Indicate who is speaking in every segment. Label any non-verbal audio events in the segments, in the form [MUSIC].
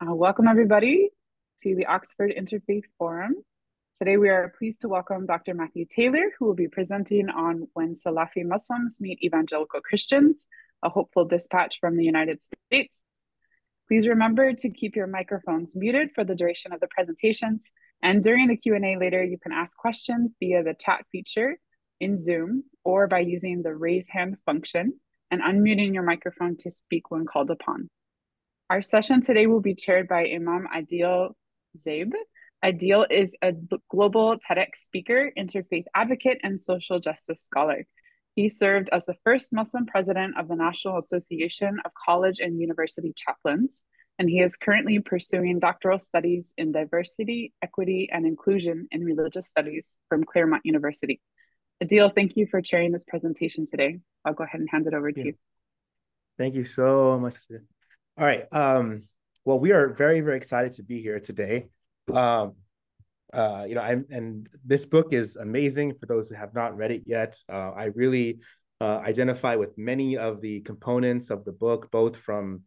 Speaker 1: Uh, welcome, everybody, to the Oxford Interfaith Forum. Today, we are pleased to welcome Dr. Matthew Taylor, who will be presenting on When Salafi Muslims Meet Evangelical Christians, a hopeful dispatch from the United States. Please remember to keep your microphones muted for the duration of the presentations. And during the Q&A later, you can ask questions via the chat feature in Zoom or by using the raise hand function and unmuting your microphone to speak when called upon. Our session today will be chaired by Imam Adeel Zeb. Adeel is a global TEDx speaker, interfaith advocate, and social justice scholar. He served as the first Muslim president of the National Association of College and University Chaplains, and he is currently pursuing doctoral studies in diversity, equity, and inclusion in religious studies from Claremont University. Adeel, thank you for chairing this presentation today. I'll go ahead and hand it over to yeah. you.
Speaker 2: Thank you so much. All right. Um, well, we are very, very excited to be here today. Um, uh, you know, I'm, and this book is amazing for those who have not read it yet. Uh, I really uh, identify with many of the components of the book, both from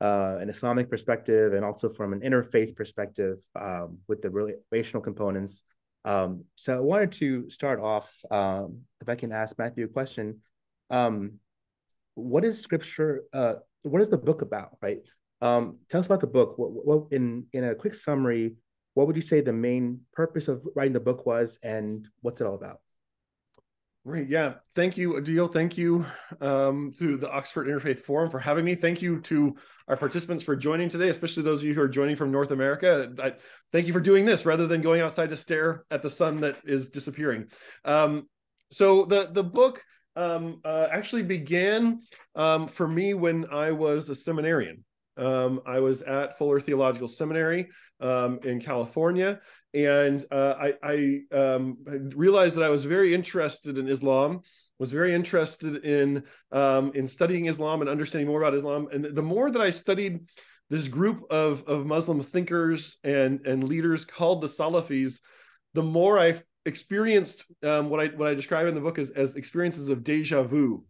Speaker 2: uh, an Islamic perspective and also from an interfaith perspective um, with the relational components. Um, so I wanted to start off, um, if I can ask Matthew a question. Um, what is scripture? What is the book about, right? Um, tell us about the book. What, what in in a quick summary, what would you say the main purpose of writing the book was, and what's it all about?
Speaker 3: Great. Yeah. Thank you, Adeel. Thank you um, to the Oxford Interfaith Forum for having me. Thank you to our participants for joining today, especially those of you who are joining from North America. I, thank you for doing this rather than going outside to stare at the sun that is disappearing. Um, so the the book um, uh, actually began um, for me when I was a seminarian. Um, I was at Fuller Theological Seminary um, in California, and uh, I, I um, realized that I was very interested in Islam. Was very interested in um, in studying Islam and understanding more about Islam. And the more that I studied this group of of Muslim thinkers and and leaders called the Salafis, the more I experienced um, what I what I describe in the book as, as experiences of deja vu,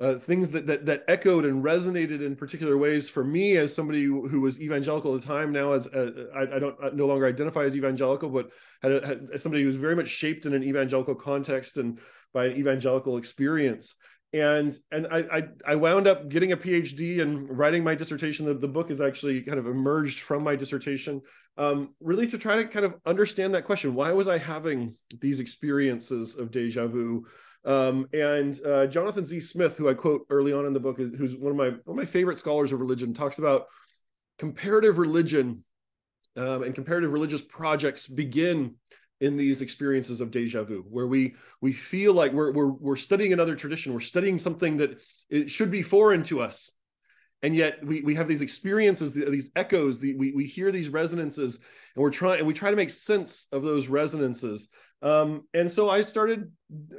Speaker 3: uh, things that, that that echoed and resonated in particular ways for me as somebody who was evangelical at the time. Now, as uh, I, I, don't I no longer identify as evangelical, but had, had as somebody who was very much shaped in an evangelical context and by an evangelical experience and and I, I, I wound up getting a PhD and writing my dissertation. The, the book is actually kind of emerged from my dissertation, um, really to try to kind of understand that question: Why was I having these experiences of deja vu? Um, and uh, Jonathan Z. Smith, who I quote early on in the book, who's one of my one of my favorite scholars of religion, talks about comparative religion um, and comparative religious projects begin in these experiences of deja vu where we we feel like we're we're, we're studying another tradition. We're studying something that it should be foreign to us and yet we, we have these experiences these echoes the, we, we hear these resonances and we're trying and we try to make sense of those resonances um, and so I started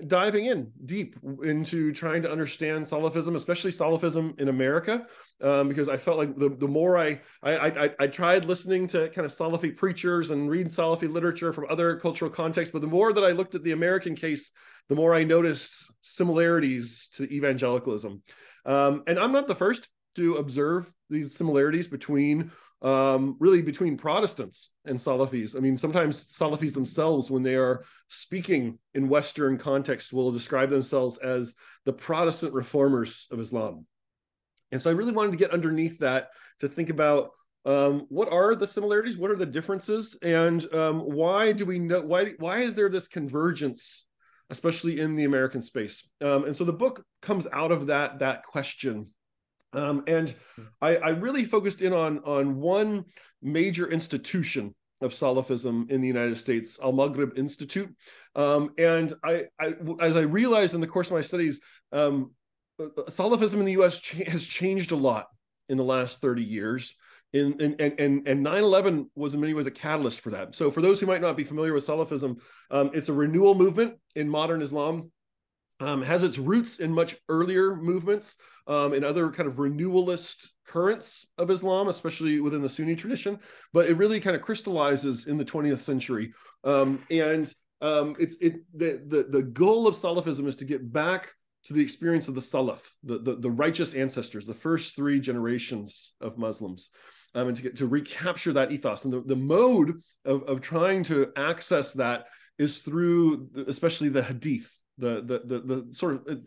Speaker 3: diving in deep into trying to understand Salafism, especially Salafism in America, um, because I felt like the, the more I, I, I I tried listening to kind of Salafi preachers and read Salafi literature from other cultural contexts, but the more that I looked at the American case, the more I noticed similarities to evangelicalism. Um, and I'm not the first to observe these similarities between um, really between Protestants and Salafis. I mean, sometimes Salafis themselves, when they are speaking in Western contexts, will describe themselves as the Protestant reformers of Islam. And so I really wanted to get underneath that to think about um, what are the similarities, what are the differences, and um, why do we know why why is there this convergence, especially in the American space? Um, and so the book comes out of that that question um, and. I, I, really focused in on, on one major institution of Salafism in the United States, Al Maghrib Institute. Um, and I, I, as I realized in the course of my studies, um, Salafism in the US has changed a lot in the last 30 years. In, in, and, and, and 9-11 was in many ways a catalyst for that. So for those who might not be familiar with Salafism, um, it's a renewal movement in modern Islam um, has its roots in much earlier movements um, and other kind of renewalist currents of Islam, especially within the Sunni tradition. But it really kind of crystallizes in the 20th century. Um, and um, it's it the, the the goal of Salafism is to get back to the experience of the Salaf, the, the, the righteous ancestors, the first three generations of Muslims. um, and to get to recapture that ethos. And the, the mode of, of trying to access that is through especially the hadith, the the the, the sort of uh,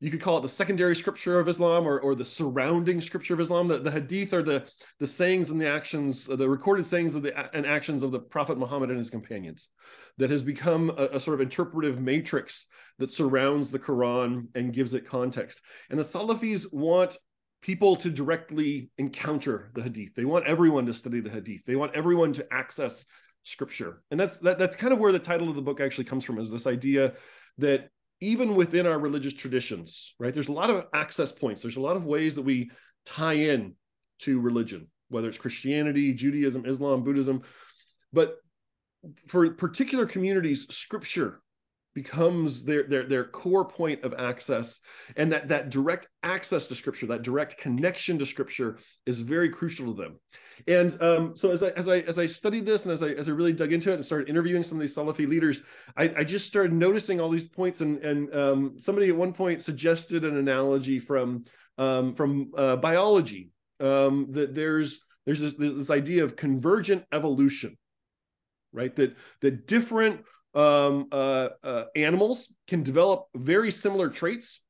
Speaker 3: you could call it the secondary scripture of Islam or, or the surrounding scripture of Islam. The, the hadith are the, the sayings and the actions, the recorded sayings of the and actions of the Prophet Muhammad and his companions that has become a, a, sort of interpretive matrix that surrounds the Quran and gives it context. And the Salafis want people to directly encounter the hadith. They want everyone to study the hadith. They want everyone to access scripture. And that's that, that's kind of where the title of the book actually comes from is this idea that even within our religious traditions, right? There's a lot of access points. There's a lot of ways that we tie in to religion, whether it's Christianity, Judaism, Islam, Buddhism. But for particular communities, scripture becomes their, their their core point of access and that that direct access to scripture that direct connection to scripture is very crucial to them and um, so as I as I as I studied this and as I as I really dug into it and started interviewing some of these Salafi leaders, I, I just started noticing all these points. And and um, somebody at one point suggested an analogy from um, from uh, biology um, that there's there's this, this idea of convergent evolution, right? That that different um, uh, uh, animals can develop very similar traits,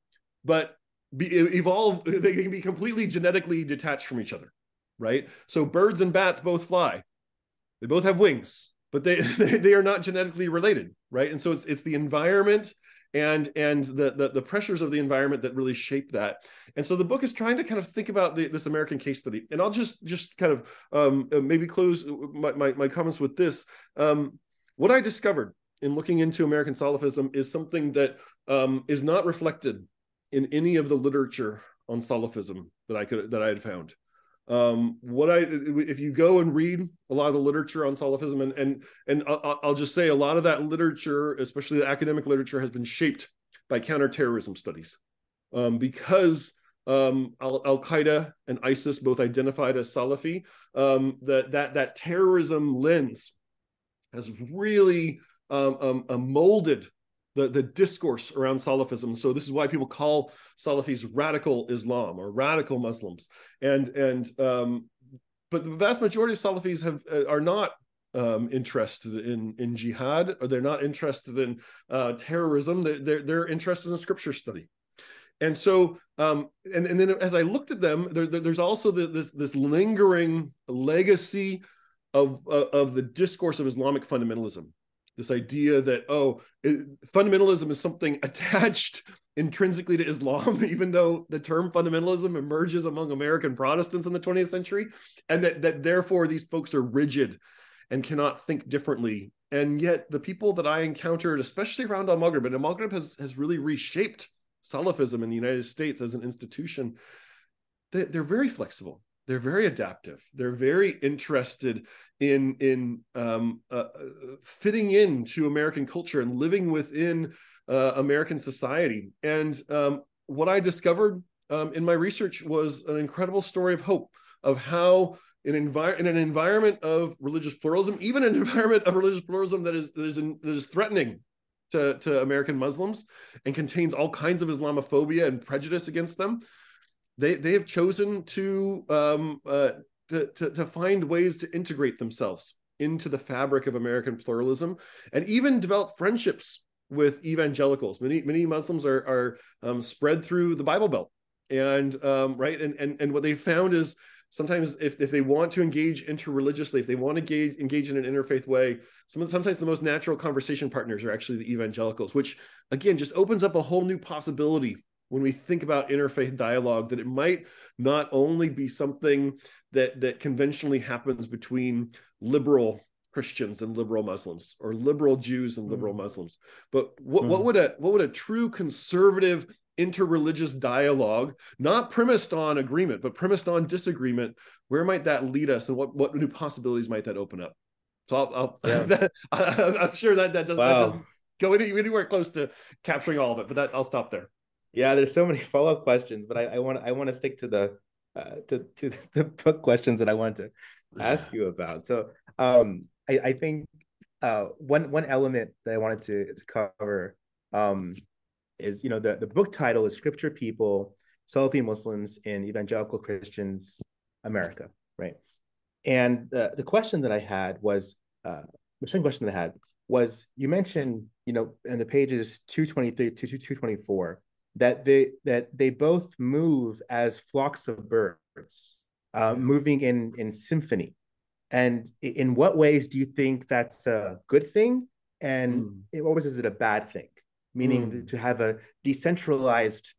Speaker 3: but be, evolve. [LAUGHS] They can be completely genetically detached from each other right? So birds and bats both fly. They both have wings, but [LAUGHS] they they are not genetically related, right? And so it's it's the environment and and the, the, the pressures of the environment that really shape that. And so the book is trying to kind of think about the, this American case study. And I'll just just kind of um, uh, maybe close my, my, my comments with this. Um, what I discovered in looking into American Salafism is something that um, is not reflected in any of the literature on Salafism that I could that I had found um, what I if you go and read a lot of the literature on Salafism and and and I'll, I'll just say a lot of that literature, especially the academic literature, has been shaped by counterterrorism studies um, because um, Al Qaeda and ISIS both identified as Salafi. Um, that that that terrorism lens has really um, um, uh, molded the, the discourse around Salafism. So this is why people call Salafis radical Islam or radical Muslims. And and um, but the vast majority of Salafis have uh, are not um, interested in in jihad or they're not interested in uh, terrorism. They're, they're, they're interested in scripture study. And so, um, and and then as I looked at them, there, there's also the, this this lingering legacy of uh, of the discourse of Islamic fundamentalism this idea that oh it, fundamentalism is something [LAUGHS] attached intrinsically to islam [LAUGHS] even though the term fundamentalism emerges among american protestants in the 20th century and that that therefore these folks are rigid and cannot think differently. And yet the people that i encountered especially around al-maghrib and al-maghrib has, has really reshaped salafism in the united states as an institution they, they're very flexible they're very adaptive. They're very interested in in um, uh, uh, fitting into american culture and living within uh, american society. And um, what i discovered um, in my research was an incredible story of hope of how in, envir- in an environment of religious pluralism even an [LAUGHS] environment of religious pluralism that is that is, in, that is threatening to, to american muslims and contains all kinds of islamophobia and prejudice against them they they have chosen to um, uh, to, to, to find ways to integrate themselves into the fabric of American pluralism and even develop friendships with evangelicals. Many many Muslims are are um, spread through the Bible Belt, and um, right and and and what they found is sometimes if, if they want to engage interreligiously, if they want to engage engage in an interfaith way, some, sometimes the most natural conversation partners are actually the evangelicals, which again just opens up a whole new possibility when we think about interfaith dialogue that it might not only be something that that conventionally happens between liberal Christians and liberal Muslims or liberal Jews and liberal mm. Muslims but what, mm. what would a what would a true conservative interreligious dialogue not premised on agreement but premised on disagreement where might that lead us and what what new possibilities might that open up so I'll, I'll [LAUGHS] yeah. that, I, am sure that that doesn't, wow. that doesn't go anywhere close to capturing all of it but that I'll stop there
Speaker 2: yeah, there's so many [LAUGHS] follow up questions, but I, I want I want to stick to the uh, to to [LAUGHS] the book questions that I wanted to ask [SIGHS] you about. So, um, I, I think uh, one one element that I wanted to to cover um, is you know the the book title is Scripture People, Salafi Muslims in Evangelical Christians America, right? And uh, the question that I had was, uh, the same question that I had was, you mentioned, you know, in the pages 223 to 224, that they that they both move as flocks of birds, uh, moving in in symphony. And in what ways do you think that's a good thing? And mm. in what ways is it a bad thing? Meaning mm. to have a decentralized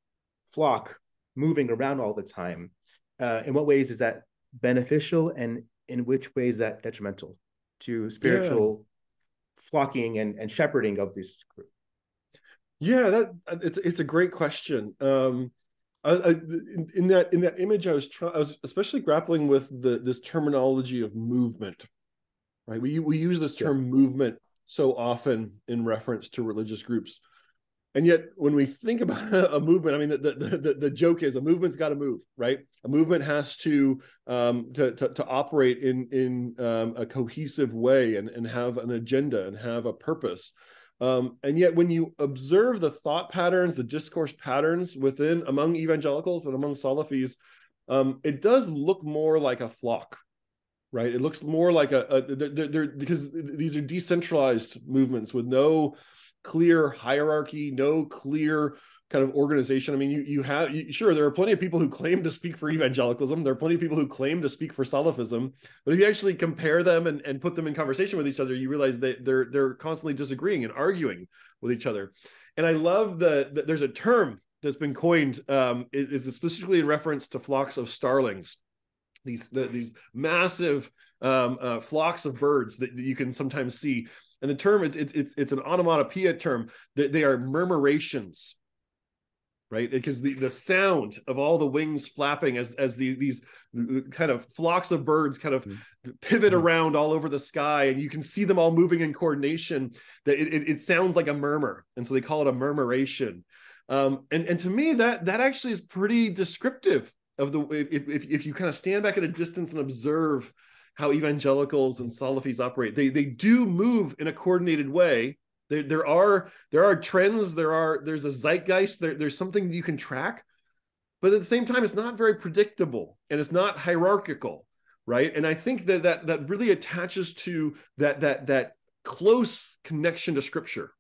Speaker 2: flock moving around all the time. Uh, in what ways is that beneficial and in which ways is that detrimental to spiritual yeah. flocking and, and shepherding of this group?
Speaker 3: Yeah, that it's it's a great question. Um, I, I, in, in, that in that image, I was trying. I was especially grappling with the this terminology of movement. Right, we we use this term yeah. movement so often in reference to religious groups, and yet when we think about [LAUGHS] a movement, I mean, the the the, the joke is a movement's got to move, right? A movement has to um, to, to, to operate in in um, a cohesive way and and have an agenda and have a purpose. Um, and yet, when you observe the thought patterns, the discourse patterns within among evangelicals and among Salafis, um, it does look more like a flock, right? It looks more like a, a they're, they're, because these are decentralized movements with no clear hierarchy, no clear kind of organization. I mean, you you have you, sure there are plenty of people who claim to speak for evangelicalism. There are plenty of people who claim to speak for Salafism, but if you actually compare them and, and put them in conversation with each other, you realize that they're they're constantly disagreeing and arguing with each other. And I love the, the there's a term that's been coined um, is, specifically in reference to flocks of starlings. These the, these massive um, uh, flocks of birds that you can sometimes see and the term it's it's it's, it's an onomatopoeia term that they are murmurations right because the, the sound of all the wings flapping as as the, these kind of flocks of birds kind of mm-hmm. pivot mm-hmm. around all over the sky and you can see them all moving in coordination that it, it, it sounds like a murmur and so they call it a murmuration um, and and to me that that actually is pretty descriptive of the if, if if you kind of stand back at a distance and observe how evangelicals and salafis operate they they do move in a coordinated way there, there are there are trends. There are there's a zeitgeist. There, there's something you can track, but at the same time, it's not very predictable and it's not hierarchical, right? And I think that that that really attaches to that that that close connection to Scripture.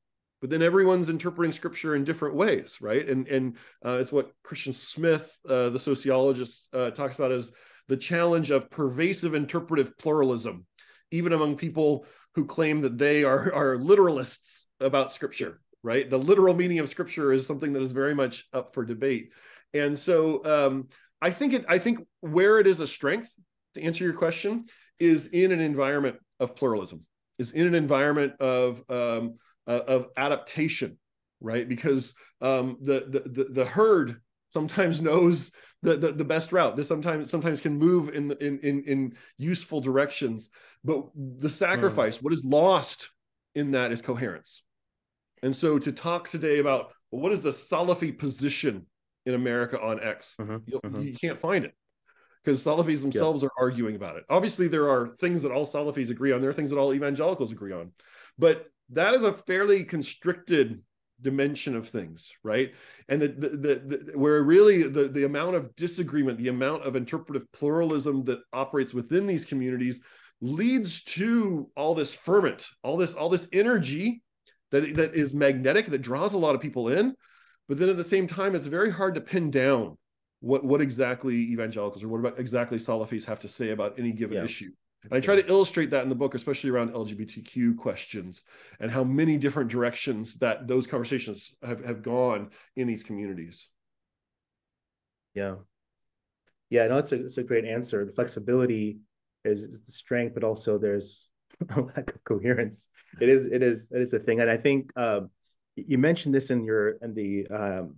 Speaker 3: But then everyone's interpreting Scripture in different ways, right? And and uh, it's what Christian Smith, uh, the sociologist, uh, talks about as the challenge of pervasive interpretive pluralism, even among people who claim that they are are literalists about scripture right? The literal meaning of scripture is something that is very much up for debate. And so um, i think it i think where it is a strength to answer your question is in an environment of pluralism is in an environment of um, uh, of adaptation right? Because um, the, the the the herd sometimes [LAUGHS] knows the, the, the best route. This sometimes sometimes can move in in in, in useful directions, but the sacrifice, mm. what is lost in that is coherence. And so to talk today about well, what is the Salafi position in America on X, mm-hmm. You, mm-hmm. you, can't find it because Salafis themselves are arguing about it. Obviously, there are things that all Salafis agree on. There are things that all evangelicals agree on, but that is a fairly constricted dimension of things right? And the, the, the, the, where really the, the amount of disagreement the amount of interpretive pluralism that operates within these communities leads to all this ferment all this all this energy that that is magnetic that draws a lot of people in. But then at the same time it's very hard to pin down what what exactly evangelicals or what about exactly salafis have to say about any given yeah. issue and I try to illustrate that in the book, especially around LGBTQ questions and how many different directions that those conversations have, have gone in these communities.
Speaker 2: Yeah. Yeah, no, it's a, it's a great answer. The flexibility is, is the strength, but also there's [LAUGHS] a lack of coherence. It is, it is, it is a thing. And I think uh, you mentioned this in your, in the, um,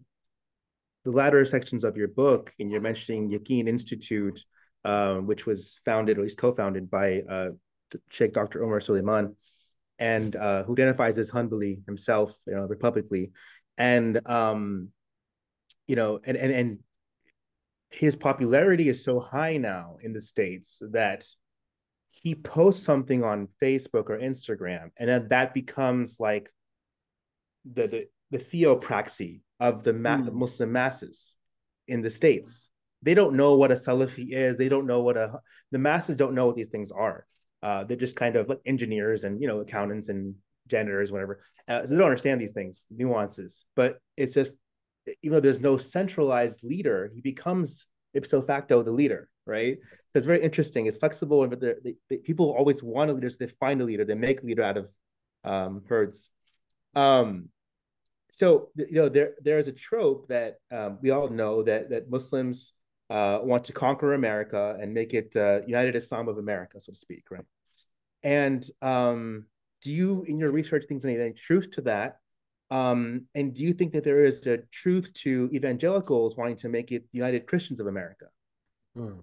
Speaker 2: the latter sections of your book, and you're mentioning Yaqeen Institute, um, which was founded, or at least co-founded by uh, Sheikh Dr. Omar Suleiman, and uh, who identifies as Hanbali himself, you know, republicly, and um, you know, and and and his popularity is so high now in the states that he posts something on Facebook or Instagram, and then that becomes like the the, the theopraxy of the ma- mm. Muslim masses in the states they don't know what a Salafi is. They don't know what a the masses don't know what these things are. Uh, they're just kind of like engineers and you know accountants and janitors, whatever. Uh, so they don't understand these things, nuances. But it's just even though there's no centralized leader, he becomes ipso facto the leader, right? So it's very interesting. It's flexible, and but they, people always want a leader, so they find a leader. They make a leader out of um, herds. Um, so you know there there is a trope that um, we all know that that Muslims uh, want to conquer America and make it uh, United Islam of America, so to speak, right? And um, do you, in your research, think there's any truth to that? Um, and do you think that there is a truth to evangelicals wanting to make it United Christians of America?
Speaker 3: Hmm.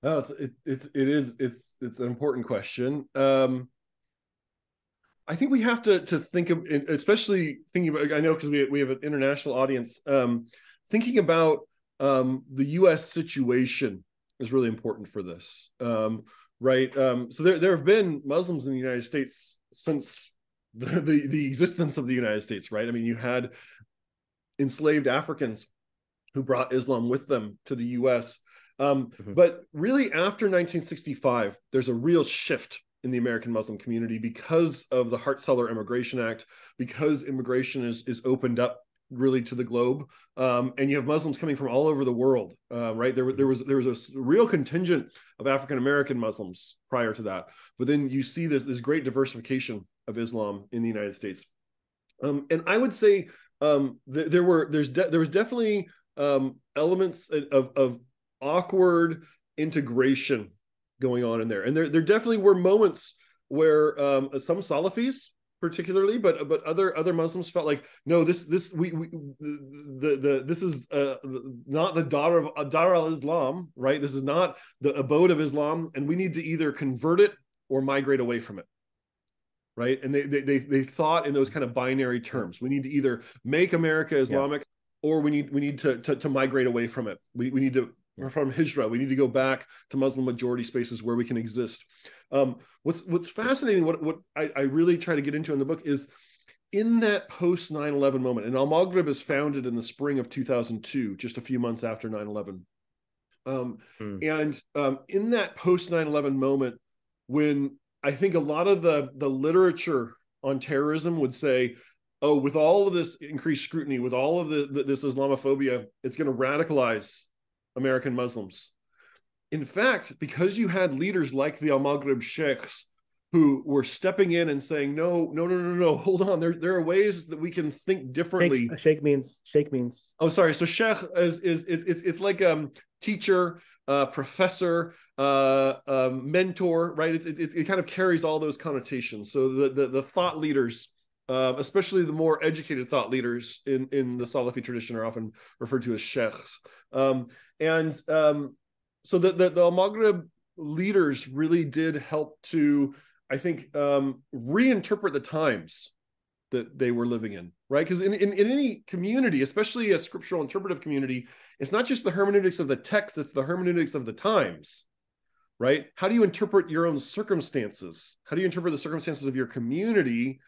Speaker 3: It's it, it's it is it's it's an important question. Um, I think we have to to think of, especially thinking about. I know because we we have an international audience. Um, thinking about um, the U.S. situation is really important for this, um, right? Um, so there there have been Muslims in the United States since [LAUGHS] the, the the existence of the United States, right? I mean, you had enslaved Africans who brought Islam with them to the U.S. Um, mm-hmm. But really, after 1965, there's a real shift in the American Muslim community because of the Hart-Celler Immigration Act, because immigration is is opened up really to the globe, um, and you have Muslims coming from all over the world. Uh, right there, there was there was a real contingent of African American Muslims prior to that, but then you see this this great diversification of Islam in the United States, um, and I would say um, th- there were there's de- there was definitely um, elements of of awkward integration going on in there. And there, there definitely were moments where um, some Salafis particularly but but other other muslims felt like no this this we, we the the this is uh not the daughter of uh, Dar al-islam right? This is not the abode of islam and we need to either convert it or migrate away from it right? And they they they, they thought in those kind of binary terms. We need to either make america islamic yeah. or we need we need to, to to migrate away from it. We, we need to we're from Hijra. We need to go back to Muslim majority spaces where we can exist. Um, what's what's fascinating, what what I, I, really try to get into in the book is in that post 9-11 moment, and Al Maghrib is founded in the spring of 2002, just a few months after 9-11. Um, hmm. And um, in that post 9-11 moment, when I think a lot of the the literature on terrorism would say, oh, with all of this increased scrutiny, with all of the, the this Islamophobia, it's going to radicalize American Muslims. In fact, because you had leaders like the Al Maghrib Sheikhs who were stepping in and saying, no, no, no, no, no, hold on. There, there are ways that we can think differently.
Speaker 2: Sheikh means sheikh means.
Speaker 3: Oh, sorry. So sheikh is is, is it's it's like um teacher, uh, professor, uh, um, mentor, right? It's, it, it kind of carries all those connotations. So the the, the thought leaders, uh, especially the more educated thought leaders in in the Salafi tradition, are often referred to as sheikhs. Um, and um, so the, the, the Maghrib leaders really did help to, I think, um, reinterpret the times that they were living in, right? Because in, in, in, any community, especially a scriptural interpretive community, it's not just the hermeneutics of the text, it's the hermeneutics of the times, right? How do you interpret your own circumstances? How do you interpret the circumstances of your community?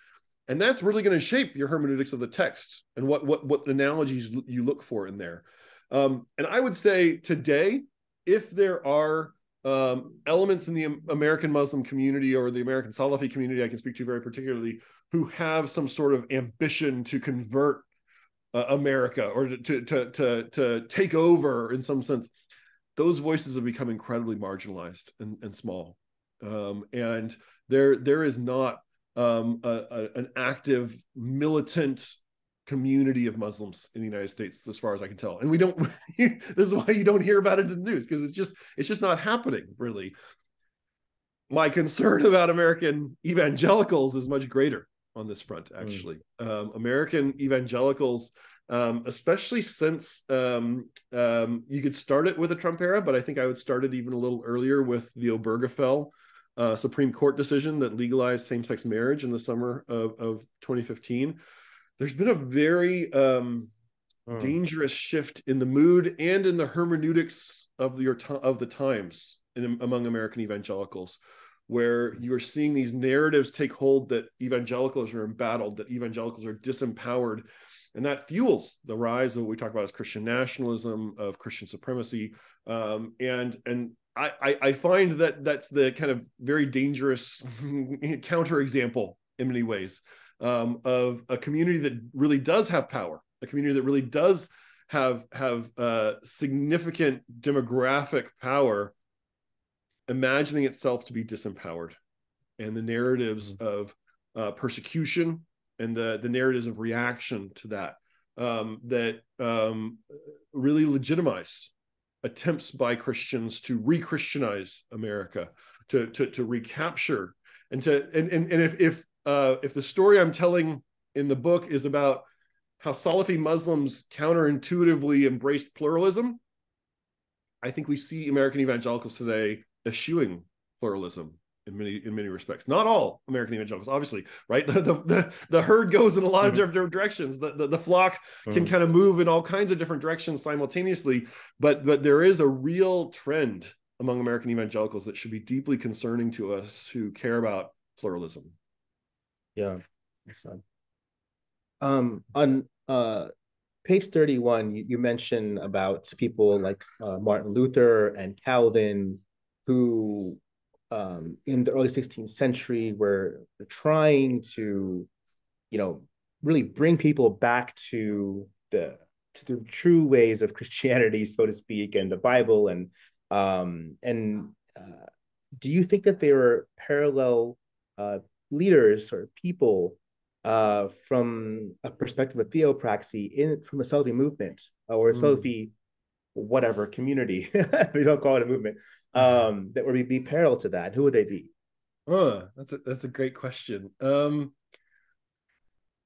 Speaker 3: And that's really going to shape your hermeneutics of the text and what what what analogies you look for in there. Um, and I would say today, if there are um, elements in the American Muslim community or the American Salafi community, I can speak to very particularly, who have some sort of ambition to convert uh, America or to, to to to take over in some sense, those voices have become incredibly marginalized and, and small, um, and there there is not um, a, a, an active militant community of Muslims in the United States, as far as I can tell. And we don't. [LAUGHS] this is why you don't hear about it in the news because it's just it's just not happening really. My concern [LAUGHS] about American evangelicals is much greater on this front. Hmm. Actually, mm. um, American evangelicals. Um, especially since um, um, you could start it with a Trump era, but I think I would start it even a little earlier with the Obergefell uh, Supreme Court decision that legalized same-sex marriage in the summer of, of 2015 there's been a very um, hmm. dangerous shift in the mood and in the hermeneutics of your of the times in, among American evangelicals, where you are seeing these narratives take hold that evangelicals are embattled, that evangelicals are disempowered, and that fuels the rise of what we talk about as Christian nationalism, of Christian supremacy, um, and and I, I find that that's the kind of very dangerous [LAUGHS] counterexample in many ways um, of a community that really does have power, a community that really does have have uh, significant demographic power, imagining itself to be disempowered, and the narratives mm-hmm. of uh, persecution and the the narratives of reaction to that um, that um, really legitimize attempts by Christians to re-Christianize America, to to to recapture and to and and, and if if uh, if the story I'm telling in the book is about how Salafi Muslims counterintuitively embraced pluralism, I think we see American evangelicals today eschewing pluralism in many in many respects. Not all American evangelicals, obviously, right? [LAUGHS] The the, the, herd goes in a lot of mm-hmm. different directions. The, the, the flock mm-hmm. can kind of move in all kinds of different directions simultaneously. But but there is a real trend among American evangelicals that should be deeply concerning to us who care about pluralism.
Speaker 2: Yeah, excellent. Um, on uh, page 31, you, you mentioned about people like uh, Martin Luther and Calvin who um, in the early 16th century were trying to, you know, really bring people back to the to the true ways of [LAUGHS] Christianity, so to speak, and the Bible, and um, and uh, do you think that there were parallel uh, leaders or people uh, from a perspective of theopraxy in from a Salafi movement or mm. Salafi whatever community [LAUGHS] we don't call it a movement um that would be parallel to that who would they be?
Speaker 3: Oh that's a that's a great question. Um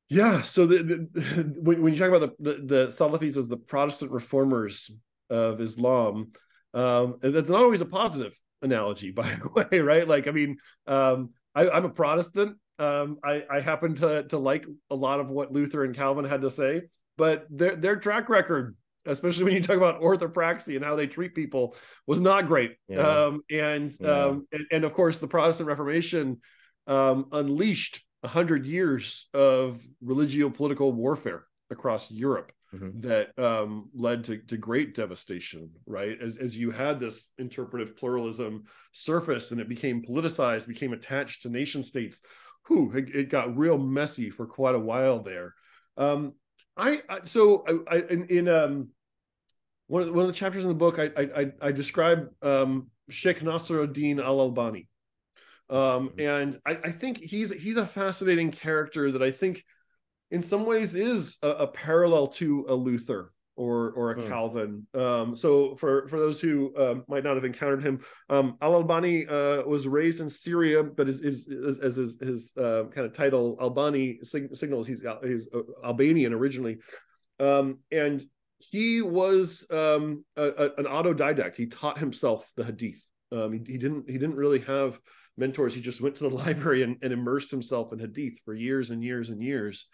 Speaker 3: yeah so the, the [LAUGHS] when, when you talk about the, the the salafis as the protestant reformers of islam um that's not always a positive analogy [LAUGHS] by the way right? Like i mean um I, i'm a protestant. Um i i happen to to like a lot of what luther and calvin had to say but their their track record especially when you talk about orthopraxy and how they treat people, was not great. Yeah. Um, and, yeah. um, and, and of course, the Protestant Reformation um, unleashed a hundred years of religio-political warfare across Europe mm-hmm. that um, led to, to great devastation. Right, as as you had this interpretive pluralism surface and it became politicized, became attached to nation states. Who it, it got real messy for quite a while there. Um, I, I so I, I in, in um one of, the, one of the chapters in the book I I, I describe um, Sheikh Nasruddin Al Albani, um, mm-hmm. and I, I think he's he's a fascinating character that I think in some ways is a, a parallel to a Luther or or a hmm. Calvin. Um, so for for those who um, might not have encountered him, um, Al Albani uh, was raised in Syria, but is is, is as his, his uh, kind of title Albani sig- signals he's he's uh, Albanian originally, um, and he was um, a, a, an autodidact. He taught himself the Hadith. Um, he, he, didn't he didn't really have mentors. He just went to the [LAUGHS] library and, and immersed himself in Hadith for years and years and years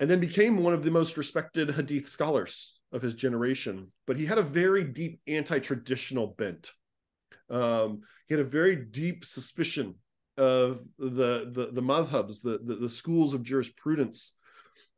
Speaker 3: and then became one of the most respected Hadith scholars of his generation. But he had a very deep anti-traditional bent. Um, he had a very deep suspicion of the the, the madhabs, the, the, the schools of jurisprudence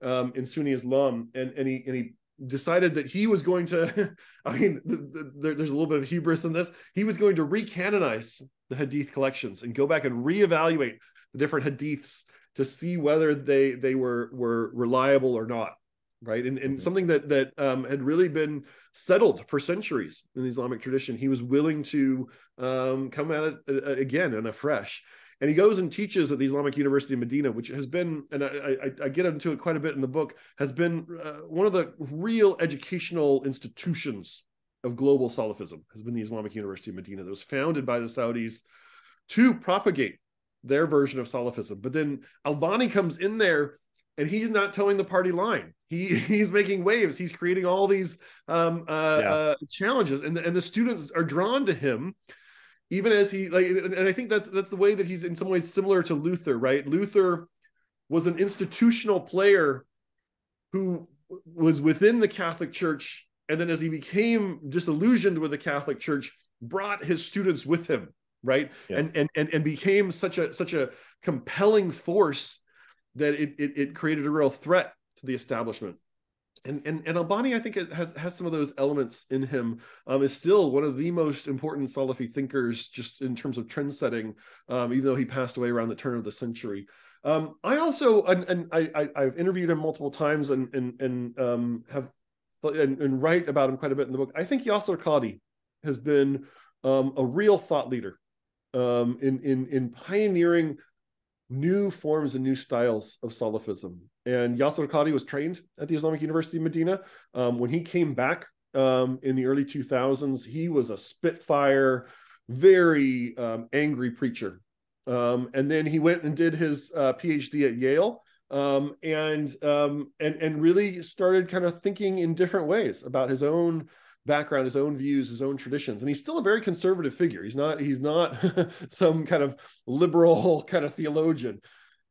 Speaker 3: um, in Sunni Islam, and and he and he decided that he was going to. [LAUGHS] I mean, the, the, there, there's a little bit of hubris in this. He was going to recanonize the Hadith collections and go back and reevaluate the different Hadiths to see whether they they were were reliable or not right and, and mm-hmm. something that that um, had really been settled for centuries in the islamic tradition he was willing to um, come at it uh, again and afresh and he goes and teaches at the islamic university of medina which has been and i, I, I get into it quite a bit in the book has been uh, one of the real educational institutions of global salafism has been the islamic university of medina that was founded by the saudis to propagate their version of Salafism. But then Albani comes in there and he's not toeing the party line. He [LAUGHS] he's making waves. He's creating all these um, uh, yeah. uh, challenges, and the, and the students are drawn to him, even as he like. And I think that's that's the way that he's in some ways similar to Luther, right? Luther was an institutional player who was within the Catholic Church, and then as he became disillusioned with the Catholic Church, brought his students with him right yeah. and, and and and became such a such a compelling force that it, it, it created a real threat to the establishment. And, and, and Albani, I think, has has some of those elements in him. Um, is still one of the most important Salafi thinkers, just in terms of trend setting. Um, even though he passed away around the turn of the century. Um, I also and, and I, I have interviewed him multiple times and and and um, have and, and, write about him quite a bit in the book. I think Yasir Qadhi has been um, a real thought leader um, in in in pioneering new forms and new styles of Salafism. And Yasir Qadhi was trained at the Islamic University of Medina. Um, when he came back um, in the early 2000s, he was a spitfire, very um, angry preacher. Um, and then he went and did his uh, PhD at Yale. Um, and um, and and really started kind of thinking in different ways about his own background, his own views, his own traditions, and he's still a very conservative figure. He's not he's not [LAUGHS] some kind of liberal [LAUGHS] kind of theologian.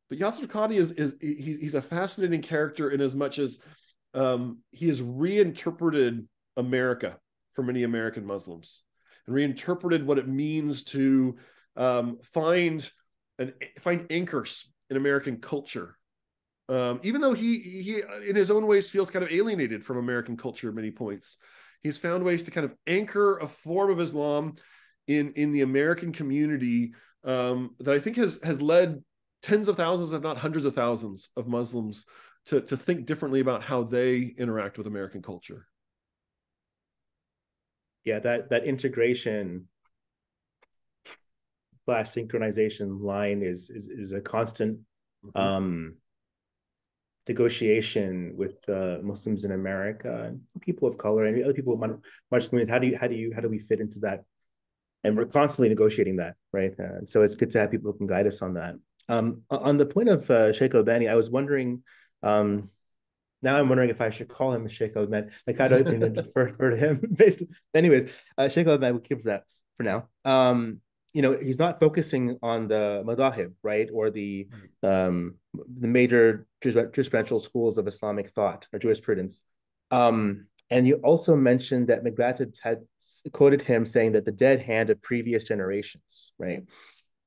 Speaker 3: But Yasir Qadhi is is he's a fascinating character in as much as um, he has reinterpreted America for many American Muslims and reinterpreted what it means to um, find and find anchors in American culture. Um, even though he he in his own ways feels kind of alienated from American culture at many points, he's found ways to kind of anchor a form of Islam in in the American community um, that I think has has led tens of thousands, if not hundreds of thousands, of Muslims to to think differently about how they interact with American culture.
Speaker 2: Yeah, that that integration slash synchronization line is is is a constant mm-hmm. um negotiation with uh, Muslims in America and people of color and other people with marginalized communities. How do you how do you how do we fit into that? And we're constantly negotiating that, right? Uh, so it's good to have people who can guide us on that. Um, on the point of uh, Sheikh Albani, I was wondering. Um, now I'm wondering if I should call him Sheikh Albani. Like how do I refer, [LAUGHS] refer to him? [LAUGHS] Based, anyways, uh, Sheikh Albani, we'll keep that for now. Um, you know he's not focusing on the madahib right? Or the um the major jurisprudential schools of islamic thought or jurisprudence. Um and you also mentioned that mcgrath had quoted him saying that the dead hand of previous generations right?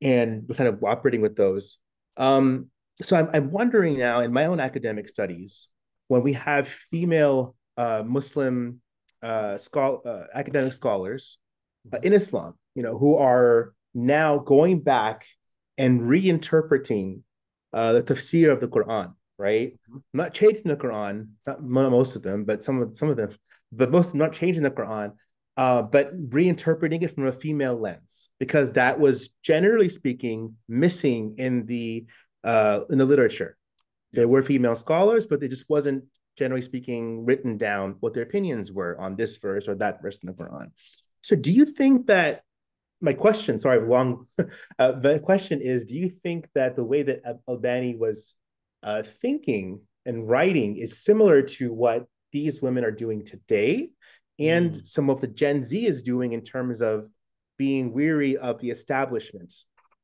Speaker 2: And kind of operating with those. Um so i'm, I'm wondering now in my own academic studies when we have female uh, muslim uh, scholar, uh, academic scholars in islam you know, who are now going back and reinterpreting uh, the tafsir of the Quran, right? Mm-hmm. Not changing the Quran, not most of them, but some of some of them, but most not changing the Quran, uh, but reinterpreting it from a female lens because that was generally speaking missing in the uh, in the literature. There were female scholars, but it just wasn't generally speaking written down what their opinions were on this verse or that verse in the Quran. So, do you think that my question, sorry, long. [LAUGHS] Uh, the question is, do you think that the way that Albani was uh, thinking and writing is similar to what these women are doing today, and mm. some of the Gen Z is doing in terms of being weary of the establishment,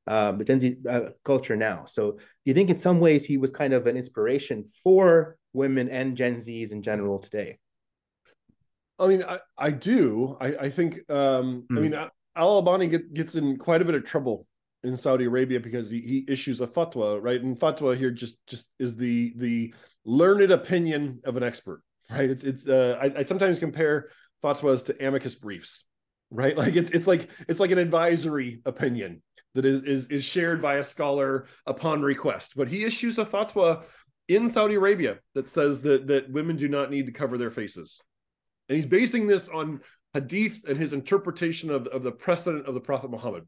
Speaker 2: um, the Gen Z uh, culture now? So, do you think in some ways he was kind of an inspiration for women and Gen Zs in general today?
Speaker 3: I mean, I, I do. I, I think. Um, mm. I mean, I, Al Albani get, gets in quite a bit of trouble in Saudi Arabia because he, he issues a fatwa, right? And fatwa here just just is the the learned opinion of an expert, [LAUGHS] right? It's it's uh, I, I sometimes compare fatwas to amicus briefs, [LAUGHS] right? Like it's it's like it's like an advisory opinion that is is is shared by a scholar upon request. But he issues a fatwa in Saudi Arabia that says that that women do not need to cover their faces. And he's basing this on hadith and his interpretation of, of the precedent of the Prophet Muhammad.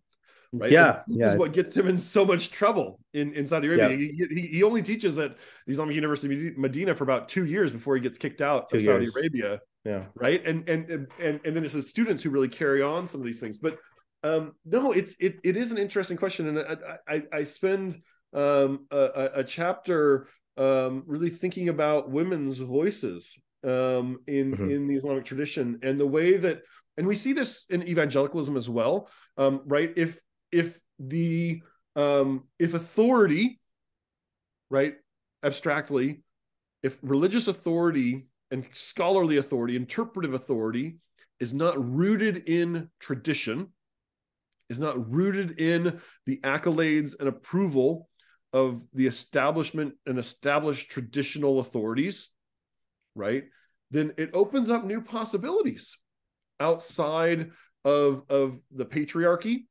Speaker 3: Right.
Speaker 2: Yeah.
Speaker 3: And this
Speaker 2: yeah.
Speaker 3: is what gets him in so much trouble in, in Saudi Arabia. Yeah. He, he, he, only teaches at the Islamic University of Medina for about two years before he gets kicked out two of Saudi Arabia.
Speaker 2: Yeah.
Speaker 3: Right. And, and and and and then it's the students who really carry on some of these things. But um no, it's it it is an interesting question. And I I, I spend um a, a chapter um really thinking about women's voices um, in mm-hmm. in the Islamic tradition, and the way that, and we see this in evangelicalism as well, um, right? If if the um, if authority, right, abstractly, if religious authority and scholarly authority, interpretive authority, is not rooted in tradition, is not rooted in the accolades and approval of the establishment and established traditional authorities, right? Then it opens up new possibilities outside of, of the patriarchy,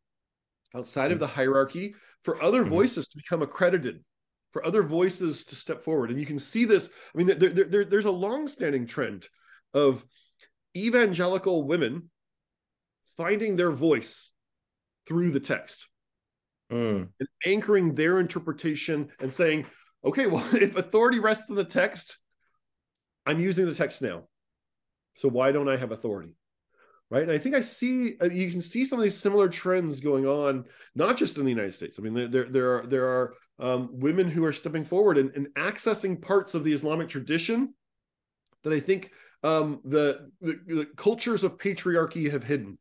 Speaker 3: outside of the hierarchy, for other mm-hmm. voices to become accredited, for other voices to step forward. And you can see this. I mean, there, there, there's a long-standing trend of evangelical women finding their voice through the text mm. and anchoring their interpretation and saying, okay, well, [LAUGHS] if authority rests in the text, I'm using the text now. So why don't I have authority? Right. And I think I see uh, you can see some of these similar trends going on, not just in the United States. I mean, there there are there are um, women who are stepping forward and, and accessing parts of the Islamic tradition that I think um, the, the, the cultures of patriarchy have hidden.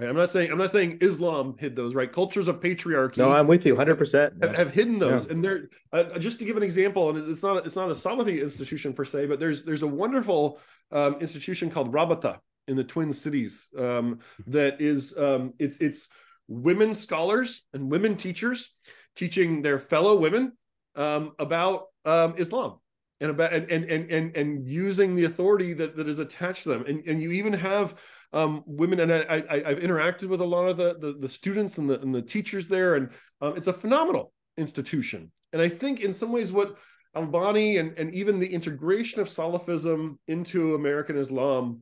Speaker 3: Right? I'm not saying I'm not saying Islam hid those. Right? Cultures of patriarchy.
Speaker 2: No, I'm with you 100. percent
Speaker 3: have, have, hidden those, yeah. and they're uh, just to give an example. And it's not it's not a Salafi institution per se, but there's there's a wonderful um, institution called Rabata in the Twin Cities um, that is um, it's it's women scholars and women teachers teaching their fellow women um, about um, Islam and about and and and and using the authority that that is attached to them. And and you even have um, women and I, I have interacted with a lot of the, the, the students and the and the teachers there and um, it's a phenomenal institution. And I think in some ways what Albani and and even the integration of Salafism into American Islam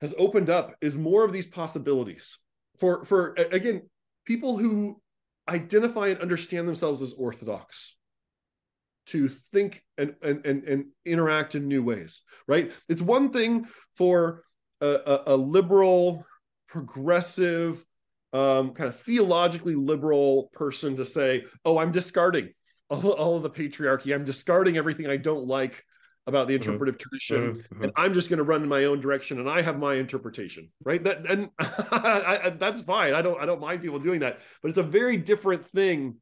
Speaker 3: has opened up is more of these possibilities for for again people who identify and understand themselves as orthodox to think and, and and and interact in new ways right it's one thing for a, a, a liberal progressive um, kind of theologically liberal person to say oh i'm discarding all, all of the patriarchy i'm discarding everything i don't like about the mm-hmm. interpretive mm-hmm. tradition mm-hmm. and i'm just going to run in my own direction and i have my interpretation right that and [LAUGHS] I, I, that's fine i don't i don't mind people doing that but it's a very different thing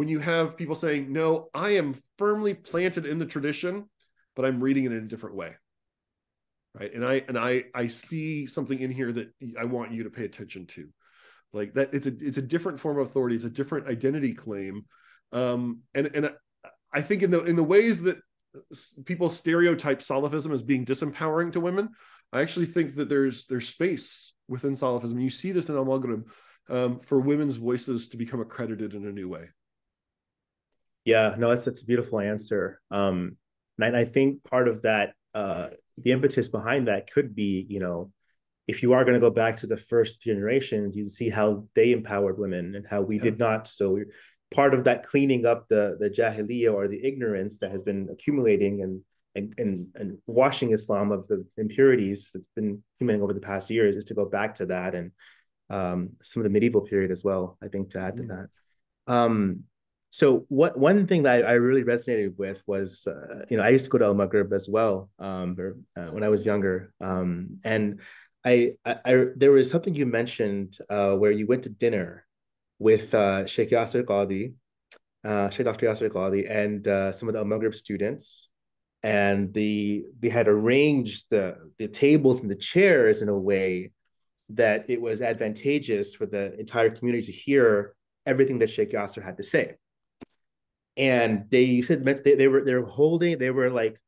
Speaker 3: when you have people saying, no, I am firmly planted in the tradition, but I'm reading it in a different way. Right. And I and I I see something in here that I want you to pay attention to. Like that it's a it's a different form of authority, it's a different identity claim. Um and and I think in the in the ways that people stereotype Salafism as being disempowering to women, I actually think that there's there's space within Salafism. You see this in Al Maghrib um, for women's voices to become accredited in a new way.
Speaker 2: Yeah, no, that's that's a beautiful answer. Um, and I, I think part of that, uh, the impetus behind that could be, you know, if you are going to go back to the first generations, you see how they empowered women and how we yeah. did not. So part of that cleaning up the the jahiliyyah or the ignorance that has been accumulating and and and, and washing Islam of the impurities that's been accumulating over the past years is to go back to that and um, some of the medieval period as well. I think to add to mm. that. Um, so what one thing that I, I really resonated with was uh, you know I used to go to Al Maghrib as well um, or, uh, when I was younger um, and I, I, I, there was something you mentioned uh, where you went to dinner with uh, Sheikh Yasir Qadhi, uh, Sheikh Dr. Yasir Qadhi, and uh, some of the Al Maghrib students, and the they had arranged the the tables and the chairs in a way that it was advantageous for the entire community to hear everything that Sheikh Yasir had to say and they said they, they were they were holding they were like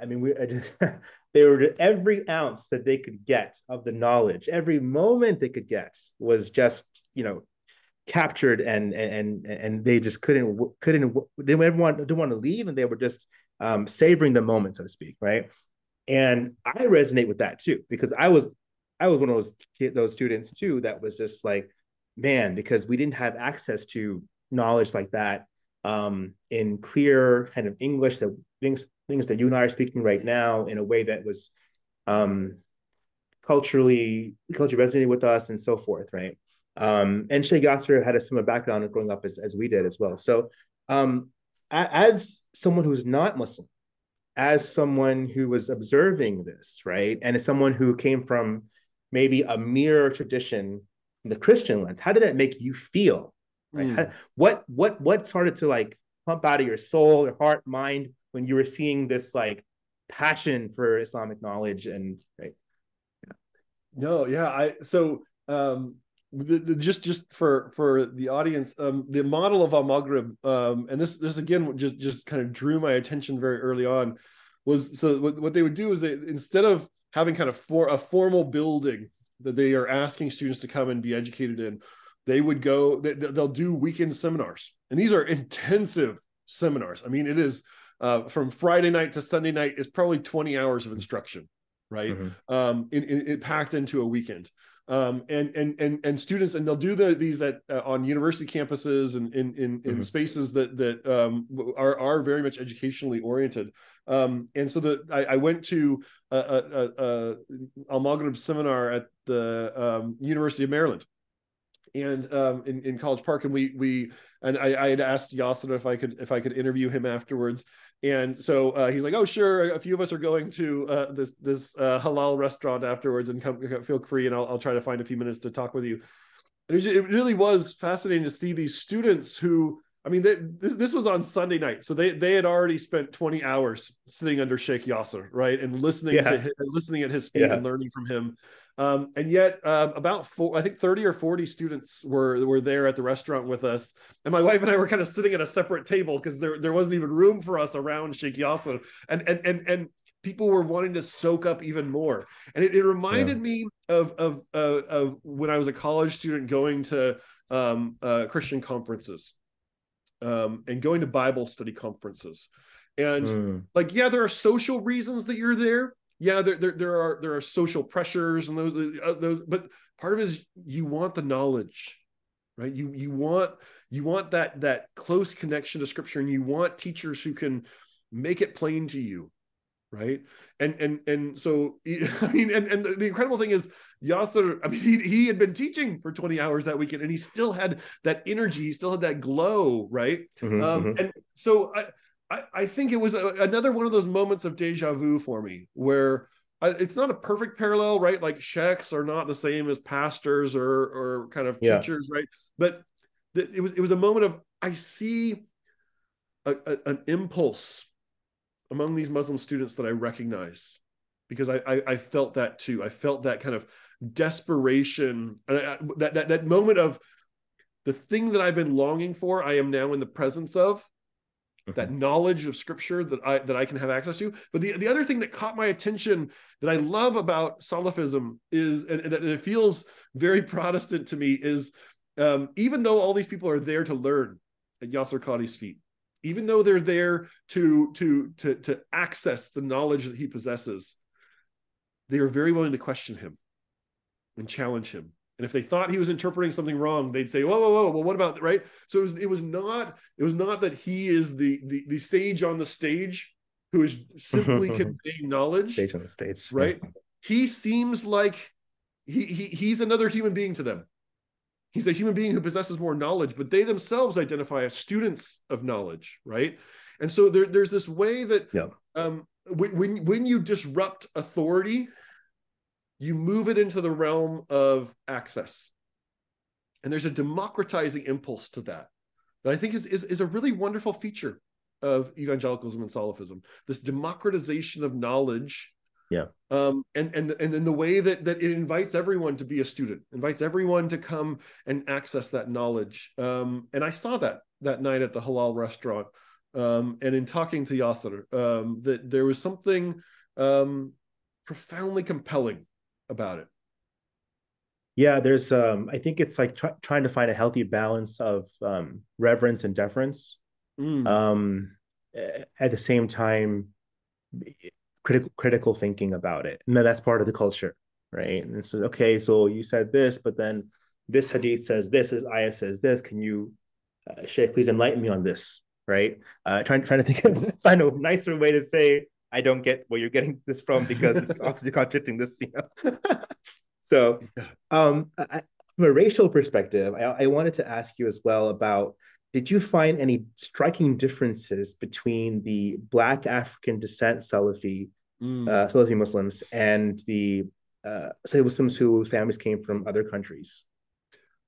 Speaker 2: i mean we [LAUGHS] they were every ounce that they could get of the knowledge every moment they could get was just you know captured and and and they just couldn't couldn't they didn't want didn't want to leave and they were just um, savoring the moment so to speak right? And i resonate with that too because i was i was one of those those students too that was just like man because we didn't have access to knowledge like that um, in clear kind of English that things things that you and I are speaking right now in a way that was um, culturally culturally resonating with us and so forth, right? Um, and Sheikh Yasir had a similar background growing up as, as we did as well. So um, as someone who's not Muslim, as someone who was observing this, right, and as someone who came from maybe a mirror tradition in the Christian lens, how did that make you feel right? Mm. What what what started to like pump out of your soul, your heart, mind when you were seeing this like passion for Islamic knowledge and right?
Speaker 3: Yeah. No, yeah. I so um the, the, just just for for the audience, um, the model of Al Maghrib, um, and this this again just just kind of drew my attention very early on, was so what, what they would do is they instead of having kind of for a formal building that they are asking students to come and be educated in, they would go they, they'll do weekend seminars, and these are intensive seminars. I mean, it is uh, from Friday night to Sunday night is probably twenty hours of instruction, right? Mm-hmm. Um, it, it, it packed into a weekend um, and and and and students and they'll do the, these at uh, on university campuses and in in, in mm-hmm. spaces that that um, are are very much educationally oriented. Um, and so the I, I went to a, a, a, Al Maghrib seminar at the um, University of Maryland, and um, in, in College Park, and we we and I, I had asked Yasir if I could if I could interview him afterwards, and so uh, he's like, "Oh, sure. A few of us are going to uh, this this uh, halal restaurant afterwards, and come feel free, and I'll, I'll try to find a few minutes to talk with you." And it, it really was fascinating to see these students who, I mean, they, this this was on Sunday night, so they they had already spent twenty hours sitting under Sheikh Yasir, right, and listening yeah. to him, listening at his feet yeah. and learning from him. Um, and yet, uh, about four, I think thirty or forty students were were there at the restaurant with us, and my wife and I were kind of sitting at a separate table because there there wasn't even room for us around Sheikh Yasir, and and and and people were wanting to soak up even more, and it, it reminded yeah. me of of uh, of when I was a college student going to um, uh, Christian conferences, um, and going to Bible study conferences, and mm. like yeah, there are social reasons that you're there yeah, there, there, there are there are social pressures and those uh, those, but part of it is you want the knowledge, right? You you want you want that that close connection to scripture, and you want teachers who can make it plain to you, right? And and and so [LAUGHS] I mean, and and the incredible thing is Yasir. I mean, he he had been teaching for twenty hours that weekend, and he still had that energy. He still had that glow, right? Mm-hmm, um, mm-hmm. And so I I, I think it was a, another one of those moments of deja vu for me where I, it's not a perfect parallel, right? Like sheikhs are not the same as pastors or or kind of yeah. teachers, right? But th- it was it was a moment of I see a, a, an impulse among these Muslim students that I recognize because I, I, I felt that too. I felt that kind of desperation, that that that moment of the thing that I've been longing for. I am now in the presence of, that mm-hmm. knowledge of scripture that I that I can have access to. But the, the other thing that caught my attention that I love about Salafism is and, and it feels very Protestant to me is um, even though all these people are there to learn at Yasir Qadhi's feet, even though they're there to to to to access the knowledge that he possesses, they are very willing to question him and challenge him and if they thought he was interpreting something wrong, they'd say, "Whoa, whoa, whoa! Well, what about right?" So it was, it was not it was not that he is the the, the sage on the stage who is simply [LAUGHS] conveying knowledge.
Speaker 2: Stage on the stage,
Speaker 3: right? Yeah. He seems like he, he he's another human being to them. He's a human being who possesses more knowledge, but they themselves identify as students of knowledge, right? And so there, there's this way that
Speaker 2: yeah.
Speaker 3: um, when when you disrupt authority you move it into the realm of access. And there's a democratizing impulse to that that I think is, is, is a really wonderful feature of evangelicalism and Salafism. This democratization of knowledge.
Speaker 2: Yeah.
Speaker 3: Um, and and and then the way that that it invites everyone to be a student, invites everyone to come and access that knowledge. Um, and I saw that that night at the halal restaurant. Um, and in talking to Yasir, um, that there was something um, profoundly compelling about it?
Speaker 2: Yeah, there's um I think it's like tr- trying to find a healthy balance of um reverence and deference. Mm. Um at the same time critical critical thinking about it. And that's part of the culture, right? And so okay, so you said this, but then this hadith says this, this ayah says this. Can you uh, Sheikh, please enlighten me on this, right? Uh, trying trying to think of [LAUGHS] find a nicer way to say I don't get where you're getting this from because it's [LAUGHS] obviously contradicting this. You [LAUGHS] know? so, um, I, from a racial perspective, I, I wanted to ask you as well about did you find any striking differences between the Black African descent Salafi, mm. uh, Salafi Muslims and the uh, Salafi Muslims whose families came from other countries?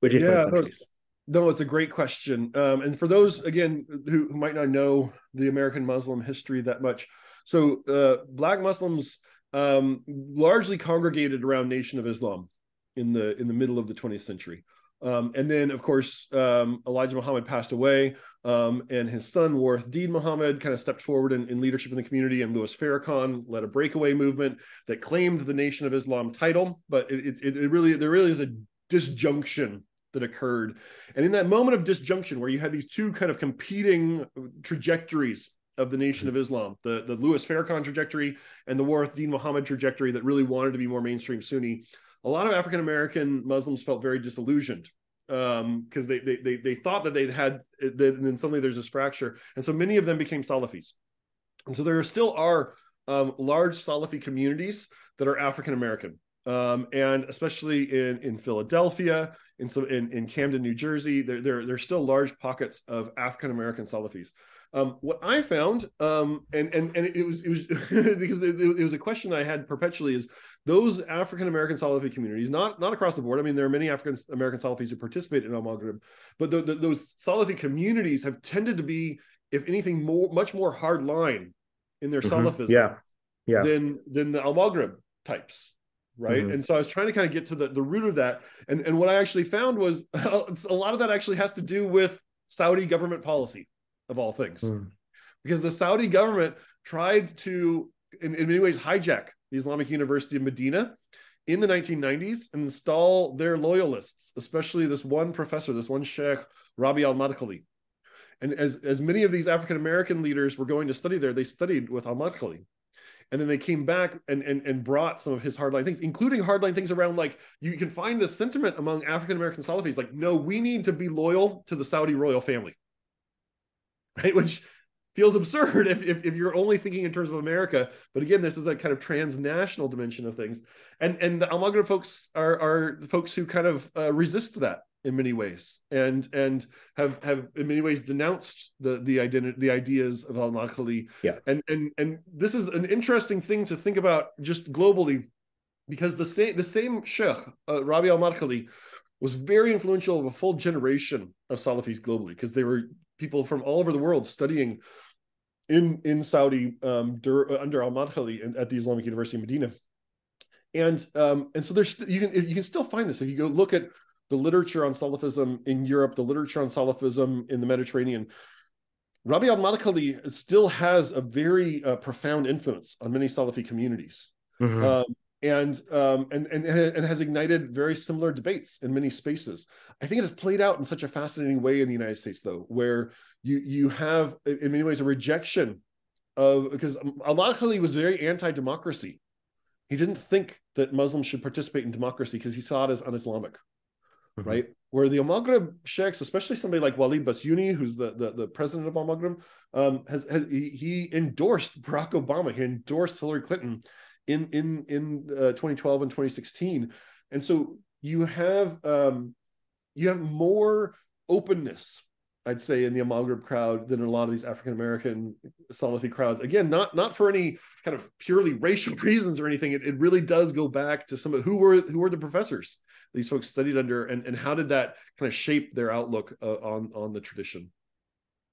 Speaker 2: Which yeah, countries?
Speaker 3: No, it's a great question. Um, and for those again who, who, might not know the American Muslim history that much, so uh, black Muslims um, largely congregated around Nation of Islam. in the in the middle of the 20th century. Um, and then, of course, um, Elijah Muhammad passed away, um, and his son Warith Deen Muhammad kind of stepped forward in, in, leadership in the community. And Louis Farrakhan led a breakaway movement that claimed the Nation of Islam title, but it, it, it really there really is a disjunction that occurred. And in that moment of disjunction, where you had these two kind of competing trajectories of the Nation of Islam, the the Louis Farrakhan trajectory and the Warith Deen Muhammad trajectory that really wanted to be more mainstream Sunni. A lot of African American Muslims felt very disillusioned because um, they, they they they thought that they'd had that, and then suddenly there's this fracture, and so many of them became Salafis, and so there still are um, large Salafi communities that are African American, um, and especially in in Philadelphia, in some in, in Camden, New Jersey, there there there's still large pockets of African American Salafis. Um, what I found, um, and and and it was it was [LAUGHS] because it, it, was a question I had perpetually is those African American Salafi communities, not not across the board. I mean, there are many African American Salafis who participate in Al Maghrib, but the, the, those Salafi communities have tended to be, if anything, more much more hard line in their mm-hmm. Salafism,
Speaker 2: yeah, yeah,
Speaker 3: than than the Al Maghrib types right mm-hmm. and so i was trying to kind of get to the, the root of that and and what i actually found was [LAUGHS] a lot of that actually has to do with saudi government policy of all things, mm. because the Saudi government tried to, in, in many ways, hijack the Islamic University of Medina in the 1990s and install their loyalists, especially this one professor, this one Sheikh Rabi al Madkhali. And as, as many of these African American leaders were going to study there, they studied with al Madkhali. And then they came back and, and, and brought some of his hardline things, including hardline things around like you can find this sentiment among African American Salafis like, no, we need to be loyal to the Saudi royal family right? [LAUGHS] Which feels absurd if, if, if, you're only thinking in terms of America. But again, this is a kind of transnational dimension of things. And and the Al Maghrib folks are are folks who kind of uh, resist that in many ways and and have have in many ways denounced the the identity the ideas of Al Madkhali.
Speaker 2: Yeah.
Speaker 3: And and and this is an interesting thing to think about just globally because the same the same Sheikh uh, Rabi Al Madkhali was very influential of a full generation of Salafis globally because they were people from all over the world studying in in Saudi um, dur, under Al Madkhali and at the Islamic University of Medina, and um, and so there's you can you can still find this if you go look at the literature on Salafism in Europe, the literature on Salafism in the Mediterranean. Rabi al Madkhali still has a very uh, profound influence on many Salafi communities. Mm-hmm. Um, and um, and and and has ignited very similar debates in many spaces. I think it has played out in such a fascinating way in the United States, though, where you you have in many ways a rejection of because Al-Madkhali was very anti-democracy. He didn't think that Muslims should participate in democracy because he saw it as un-Islamic, mm-hmm. right? Where the Al-Maghrib sheikhs, especially somebody like Walid Basyouni, who's the, the, the president of Al-Maghrib, um, has, has he, he endorsed Barack Obama, he endorsed Hillary Clinton in in in uh, 2012 and 2016 and so you have um, you have more openness I'd say in the Maghrib crowd than in a lot of these African American Salafi crowds. Again, not not for any kind of purely racial [LAUGHS] reasons or anything. It, it really does go back to some of who were who were the professors these folks studied under, and and how did that kind of shape their outlook uh, on on the tradition.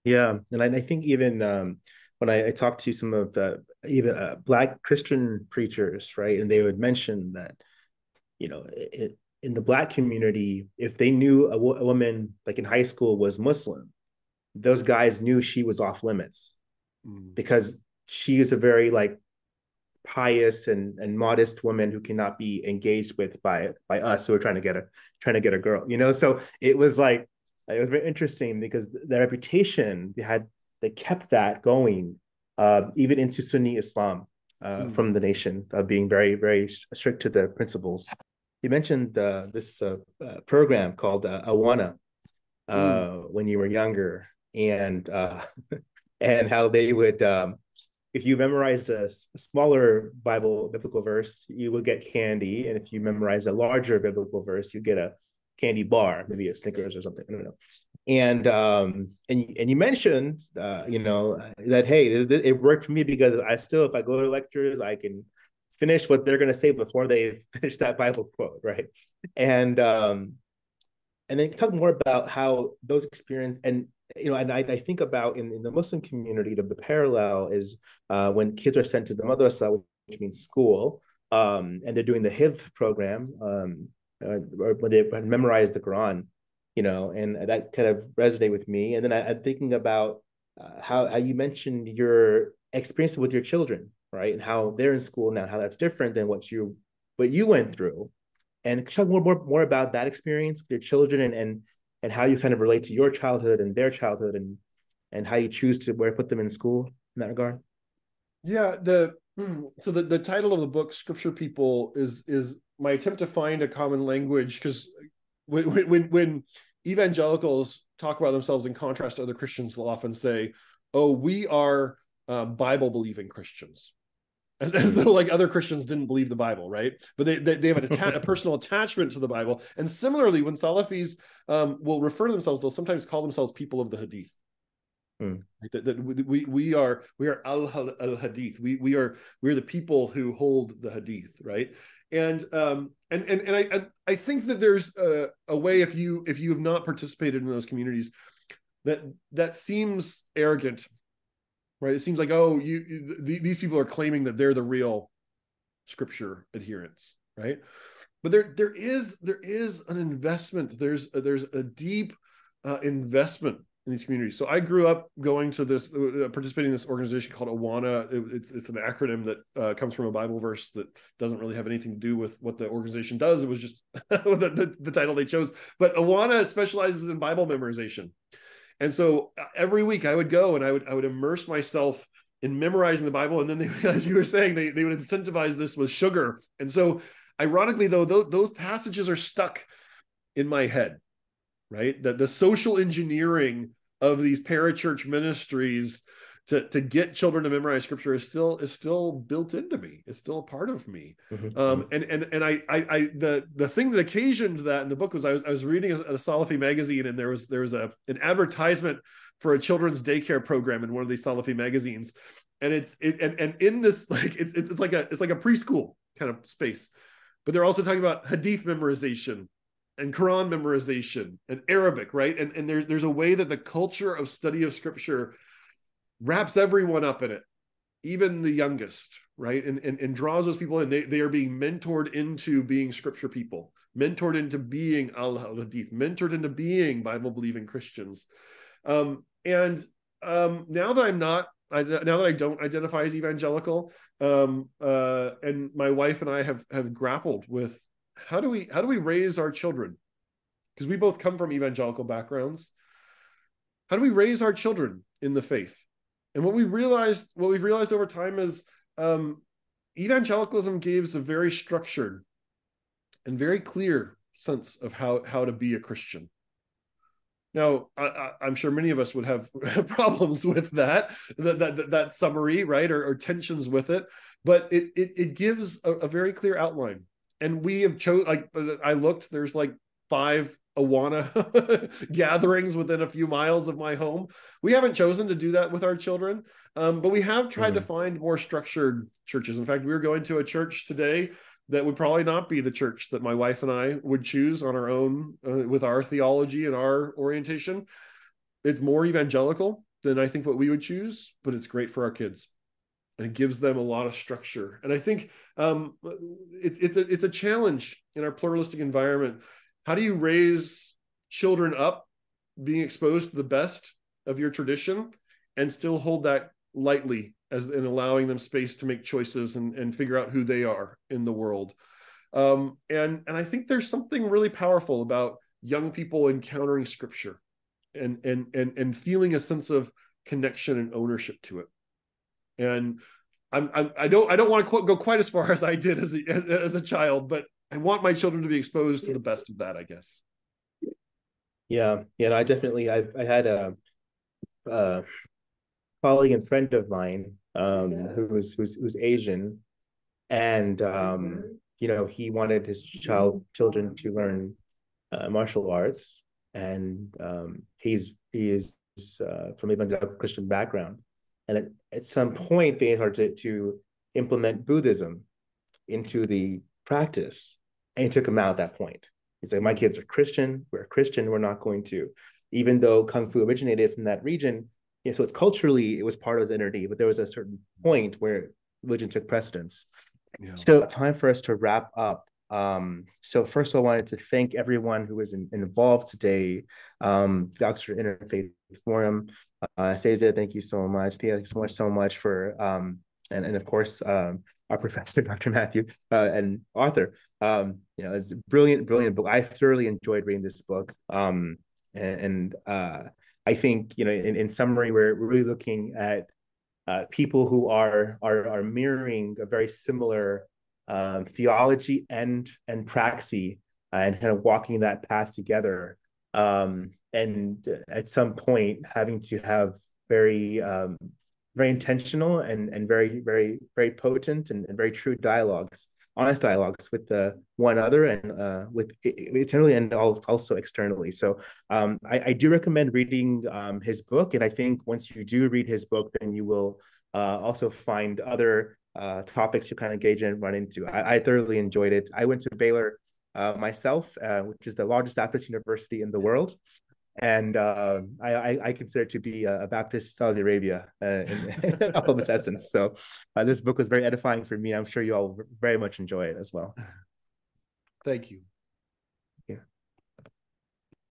Speaker 2: Yeah, and I, I think even um, when I, I talked to some of the even uh, black Christian preachers, right, and they would mention that, you know, it, in the black community, if they knew a, a woman like in high school was Muslim, those guys knew she was off limits mm. because she is a very like pious and, and modest woman who cannot be engaged with by by us who are trying to get a trying to get a girl you know so it was like it was very interesting because the reputation they had they kept that going uh, even into Sunni Islam uh, mm. from the nation of being very, very strict to the principles. You mentioned uh, this uh, uh, program called uh, Awana mm. when you were younger, and [LAUGHS] and how they would, um, if you memorize a, a, smaller Bible biblical verse, you would get candy, and if you memorize a larger biblical verse, you get a candy bar, maybe a Snickers or something. I don't know and um and and you mentioned uh you know that hey it, it, worked for me because i still if i go to lectures i can finish what they're going to say before they [LAUGHS] finish that bible quote right? And um and then talk more about how those experience and you know and i, I think about in, in the muslim community the, the parallel is uh when kids are sent to the madrasa which means school um and they're doing the hifz program um uh, or when they memorize the Quran, you know, and that kind of resonated with me. And then I, am thinking about uh, how, how you mentioned your experience with your children, right, and how they're in school now, how that's different than what you what you went through. And talk more, more more about that experience with your children and and and how you kind of relate to your childhood and their childhood and and how you choose to where put them in school in that regard.
Speaker 3: Yeah, the [CLEARS THROAT] so the, the title of the book, Scripture People, is is my attempt to find a common language because when when when evangelicals talk about themselves in contrast to other Christians, they'll often say, "Oh, we are uh, Bible believing Christians," as, as though like other Christians didn't believe the Bible, right? But they they, they have an atta- a personal attachment to the Bible. And similarly, when Salafis um, will refer to themselves, they'll sometimes call themselves people of the Hadith. Mm. That, that we we are we are al al hadith. We we are we're the people who hold the hadith, right? And um and and and I I think that there's a, a way if you if you have not participated in those communities that that seems arrogant, right? It seems like oh you, you these people are claiming that they're the real scripture adherents, right? But there there is there is an investment. There's there's a deep uh, investment in these communities. So I grew up going to this, uh, uh, participating in this organization called Awana. It, it's it's an acronym that uh, comes from a Bible verse that doesn't really have anything to do with what the organization does. It was just [LAUGHS] the, the, the title they chose. But Awana specializes in Bible memorization, and so uh, every week I would go and I would I would immerse myself in memorizing the Bible, and then they, [LAUGHS] as you were saying, they they would incentivize this with sugar. And so, ironically, though, those, those passages are stuck in my head right? That the social engineering of these parachurch ministries to to get children to memorize scripture is still is still built into me. It's still a part of me. Mm-hmm. Um, mm-hmm. and and and I, I I the the thing that occasioned that in the book was I was I was reading a, a Salafi magazine and there was there was a an advertisement for a children's daycare program in one of these Salafi magazines, and it's it and and in this [LAUGHS] like it's it's like a it's like a preschool kind of space, but they're also talking about hadith memorization and Quran memorization and Arabic, right? And and there's there's a way that the culture of study of scripture wraps everyone up in it, even the youngest, right? And and, and draws those people in. They they are being mentored into being scripture people, mentored into being al hadith, mentored into being Bible believing Christians. Um, and um, now that I'm not I, now that I don't identify as evangelical, um, uh, and my wife and I have have grappled with how do we how do we raise our children? Because we both come from evangelical backgrounds. How do we raise our children in the faith? And what we realized what we've realized over time is um, evangelicalism gives a very structured and very clear sense of how how to be a christian. Now, I, am sure many of us would have [LAUGHS] problems with that, that, that, that summary, right, or, or, tensions with it. But it it, it gives a, a, very clear outline and we have chose like I looked, there's like five Awana [LAUGHS] gatherings within a few miles of my home. We haven't chosen to do that with our children, um, but we have tried mm. to find more structured churches. In fact, we were going to a church today that would probably not be the church that my wife and I would choose on our own uh, with our theology and our orientation. It's more evangelical than I think what we would choose, but it's great for our kids and it gives them a lot of structure. And I think um, it's it's a it's a challenge in our pluralistic environment. How do you raise children up being exposed to the best of your tradition and still hold that lightly as in allowing them space to make choices and, and figure out who they are in the world. Um, and and I think there's something really powerful about young people encountering scripture and and and and feeling a sense of connection and ownership to it and I'm, I'm I don't I don't want to go quite as far [LAUGHS] as I did as a, as a child, but I want my children to be exposed to the best of that, I guess.
Speaker 2: Yeah, yeah, I definitely I I had a, a colleague and friend of mine um, yeah. who was who's who's Asian, and um, you know he wanted his child children to learn uh, martial arts, and um, he's he is uh, from a Christian background, and at, at some point, they started to implement Buddhism into the practice. And he took him out at that point. He's like, my kids are Christian. We're Christian. We're not going to, even though Kung Fu originated from that region. Yeah, so it's culturally, it was part of his identity, but there was a certain point where religion took precedence. Yeah. So time for us to wrap up Um, so first all, I wanted to thank everyone who was in, involved today. Um, the Oxford Interfaith Forum, uh, Cesar, thank you so much. Thank you so much, so much for, um, and, and of course, um, our professor, [LAUGHS] Dr. Matthew, uh, and Arthur. Um, you know, it's a brilliant, brilliant book. I thoroughly enjoyed reading this book. Um, and, and uh, I think, you know, in, in summary, we're really looking at uh, people who are, are, are mirroring a very similar um, theology and and praxis uh, and kind of walking that path together um, and at some point having to have very um, very intentional and and very very very potent and, and very true dialogues honest dialogues with the one other and uh, with internally and also externally. So um, I, I, do recommend reading um, his book, and I think once you do read his book, then you will uh, also find other uh, topics you kind of engage in and run into. I, I, thoroughly enjoyed it. I went to Baylor uh, myself, uh, which is the largest Baptist university in the world. And uh, I, I, consider it to be a, Baptist Saudi Arabia uh, in, [LAUGHS] in [LAUGHS] all of its essence. So uh, this book was very edifying for me. I'm sure you all very much enjoy it as well.
Speaker 3: Thank you.